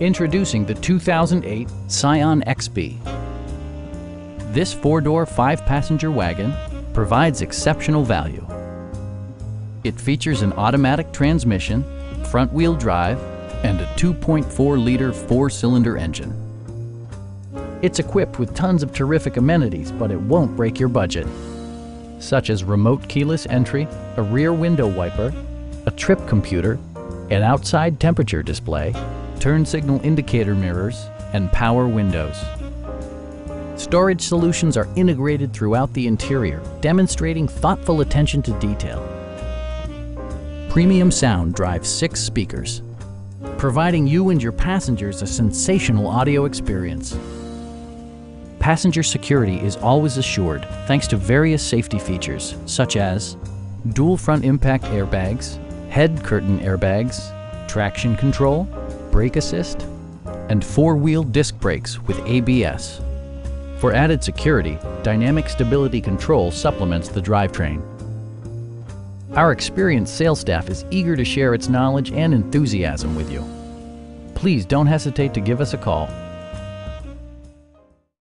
Introducing the 2008 Scion XB. This four-door, five-passenger wagon provides exceptional value. It features an automatic transmission, front-wheel drive, and a 2.4-liter four-cylinder engine. It's equipped with tons of terrific amenities, but it won't break your budget, such as remote keyless entry, a rear window wiper, a trip computer, an outside temperature display, turn signal indicator mirrors, and power windows. Storage solutions are integrated throughout the interior, demonstrating thoughtful attention to detail. Premium sound drives six speakers, providing you and your passengers a sensational audio experience. Passenger security is always assured thanks to various safety features such as dual front impact airbags, head curtain airbags, traction control, brake assist, and four-wheel disc brakes with ABS. For added security, Dynamic Stability Control supplements the drivetrain. Our experienced sales staff is eager to share its knowledge and enthusiasm with you. Please don't hesitate to give us a call